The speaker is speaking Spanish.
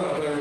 Bueno,